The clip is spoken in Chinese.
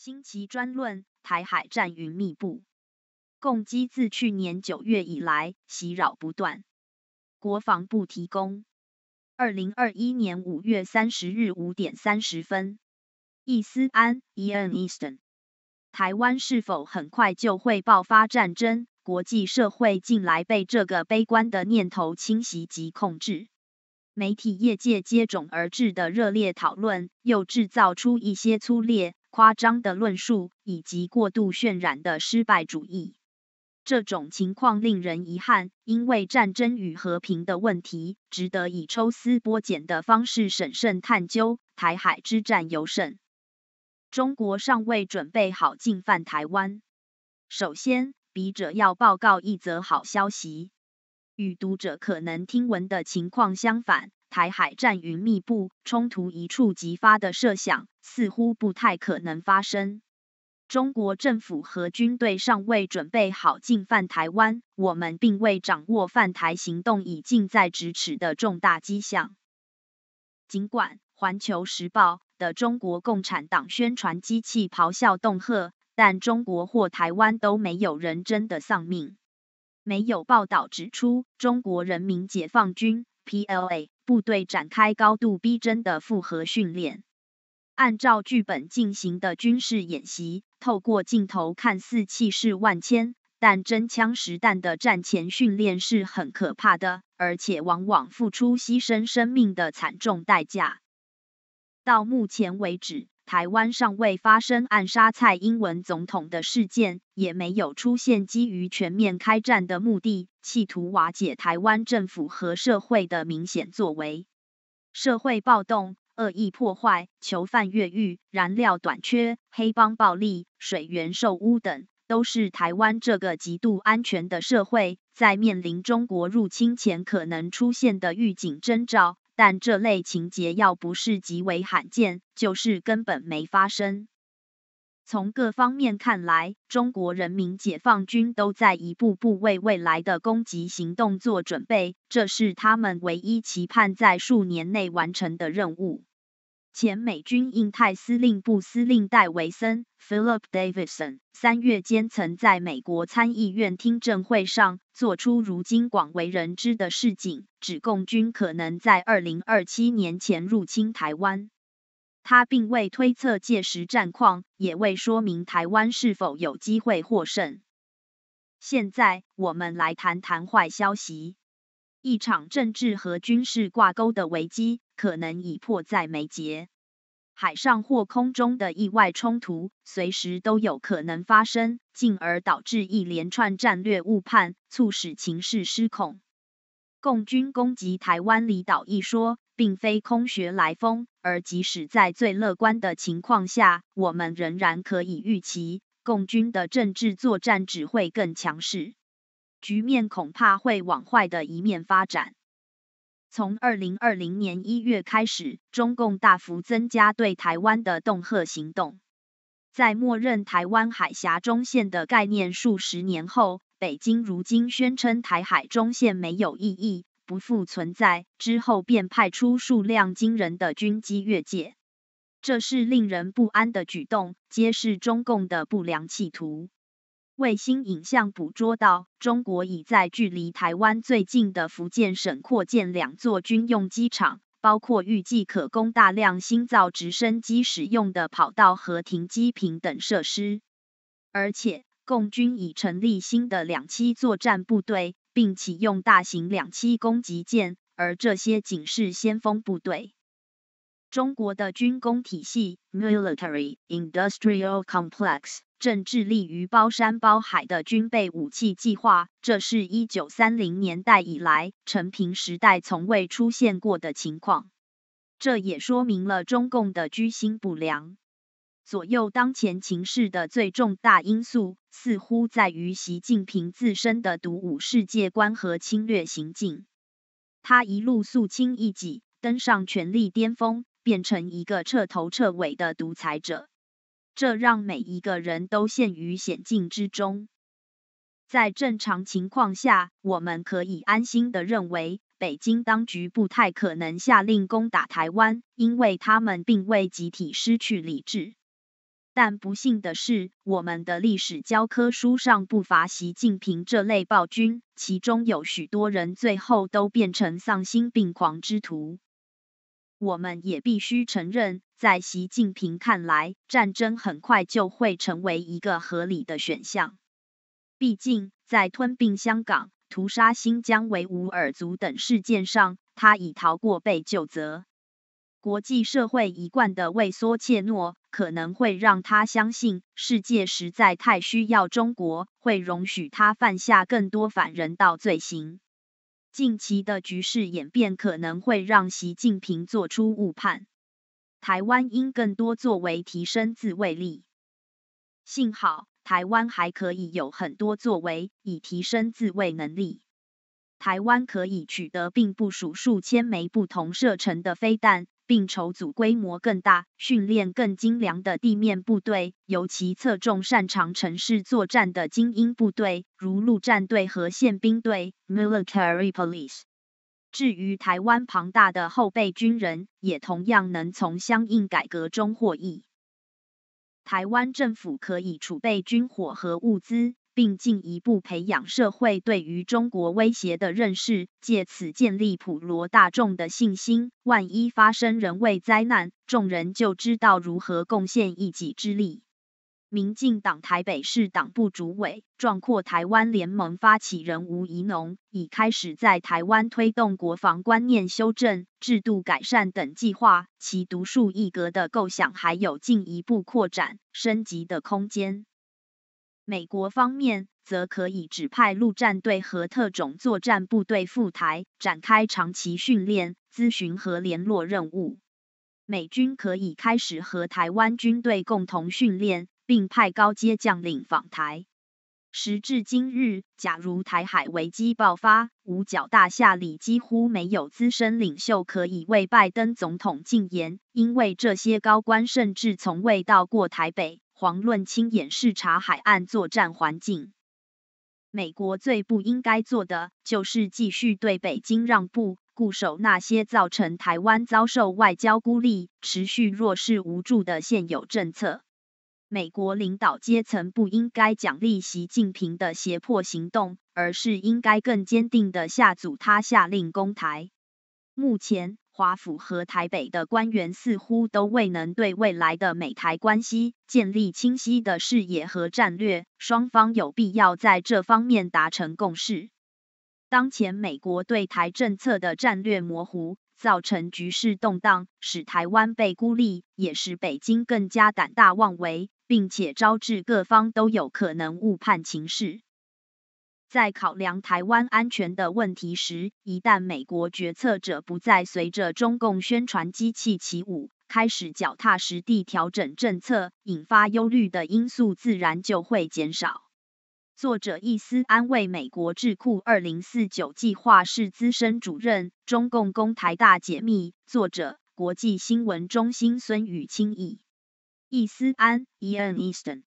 新奇专论：台海战云密布，共机自去年九月以来袭扰不断。国防部提供：二零二一年五月三十日五点三十分，易思安 （Ian Easton），台湾是否很快就会爆发战争？国际社会近来被这个悲观的念头侵袭及控制。媒体业界接踵而至的热烈讨论，又制造出一些粗劣。夸张的论述以及过度渲染的失败主义，这种情况令人遗憾，因为战争与和平的问题值得以抽丝剥茧的方式审慎探究。台海之战尤甚，中国尚未准备好进犯台湾。首先，笔者要报告一则好消息，与读者可能听闻的情况相反。台海战云密布，冲突一触即发的设想似乎不太可能发生。中国政府和军队尚未准备好进犯台湾，我们并未掌握犯台行动已近在咫尺的重大迹象。尽管《环球时报》的中国共产党宣传机器咆哮恫吓，但中国或台湾都没有人真的丧命。没有报道指出，中国人民解放军 （PLA）。部队展开高度逼真的复合训练，按照剧本进行的军事演习，透过镜头看似气势万千，但真枪实弹的战前训练是很可怕的，而且往往付出牺牲生命的惨重代价。到目前为止。台湾尚未发生暗杀蔡英文总统的事件，也没有出现基于全面开战的目的，企图瓦解台湾政府和社会的明显作为。社会暴动、恶意破坏、囚犯越狱、燃料短缺、黑帮暴力、水源受污等，都是台湾这个极度安全的社会在面临中国入侵前可能出现的预警征兆。但这类情节要不是极为罕见，就是根本没发生。从各方面看来，中国人民解放军都在一步步为未来的攻击行动做准备，这是他们唯一期盼在数年内完成的任务。前美军印太司令部司令戴维森 （Philip Davidson） 三月间曾在美国参议院听证会上做出如今广为人知的示警，指共军可能在二零二七年前入侵台湾。他并未推测届时战况，也未说明台湾是否有机会获胜。现在，我们来谈谈坏消息。一场政治和军事挂钩的危机可能已迫在眉睫，海上或空中的意外冲突随时都有可能发生，进而导致一连串战略误判，促使情势失控。共军攻击台湾离岛一说，并非空穴来风，而即使在最乐观的情况下，我们仍然可以预期，共军的政治作战只会更强势。局面恐怕会往坏的一面发展。从二零二零年一月开始，中共大幅增加对台湾的恫吓行动。在默认台湾海峡中线的概念数十年后，北京如今宣称台海中线没有意义，不复存在。之后便派出数量惊人的军机越界，这是令人不安的举动，揭示中共的不良企图。卫星影像捕捉到，中国已在距离台湾最近的福建省扩建两座军用机场，包括预计可供大量新造直升机使用的跑道和停机坪等设施。而且，共军已成立新的两栖作战部队，并启用大型两栖攻击舰，而这些仅是先锋部队。中国的军工体系 （Military Industrial Complex）。正致力于包山包海的军备武器计划，这是一九三零年代以来陈平时代从未出现过的情况。这也说明了中共的居心不良。左右当前情势的最重大因素，似乎在于习近平自身的独武世界观和侵略行径。他一路肃清异己，登上权力巅峰，变成一个彻头彻尾的独裁者。这让每一个人都陷于险境之中。在正常情况下，我们可以安心的认为，北京当局不太可能下令攻打台湾，因为他们并未集体失去理智。但不幸的是，我们的历史教科书上不乏习近平这类暴君，其中有许多人最后都变成丧心病狂之徒。我们也必须承认，在习近平看来，战争很快就会成为一个合理的选项。毕竟，在吞并香港、屠杀新疆维吾尔族等事件上，他已逃过被救责。国际社会一贯的畏缩怯懦。可能会让他相信世界实在太需要中国，会容许他犯下更多反人道罪行。近期的局势演变可能会让习近平做出误判，台湾应更多作为提升自卫力。幸好台湾还可以有很多作为，以提升自卫能力。台湾可以取得并部署数千枚不同射程的飞弹。并筹组规模更大、训练更精良的地面部队，尤其侧重擅长城市作战的精英部队，如陆战队和宪兵队 （Military Police）。至于台湾庞大的后备军人，也同样能从相应改革中获益。台湾政府可以储备军火和物资。并进一步培养社会对于中国威胁的认识，借此建立普罗大众的信心。万一发生人为灾难，众人就知道如何贡献一己之力。民进党台北市党部主委、壮阔台湾联盟发起人吴怡农，已开始在台湾推动国防观念修正、制度改善等计划，其独树一格的构想还有进一步扩展、升级的空间。美国方面则可以指派陆战队和特种作战部队赴台，展开长期训练、咨询和联络任务。美军可以开始和台湾军队共同训练，并派高阶将领访台。时至今日，假如台海危机爆发，五角大厦里几乎没有资深领袖可以为拜登总统进言，因为这些高官甚至从未到过台北。遑论亲眼视察海岸作战环境。美国最不应该做的，就是继续对北京让步，固守那些造成台湾遭受外交孤立、持续弱势无助的现有政策。美国领导阶层不应该奖励习近平的胁迫行动，而是应该更坚定地下阻他下令攻台。目前。华府和台北的官员似乎都未能对未来的美台关系建立清晰的视野和战略，双方有必要在这方面达成共识。当前美国对台政策的战略模糊，造成局势动荡，使台湾被孤立，也使北京更加胆大妄为，并且招致各方都有可能误判情势。在考量台湾安全的问题时，一旦美国决策者不再随着中共宣传机器起舞，开始脚踏实地调整政策，引发忧虑的因素自然就会减少。作者易思安为美国智库二零四九计划室资深主任，中共公台大解密。作者国际新闻中心孙宇清译。易思安，Ian Easton。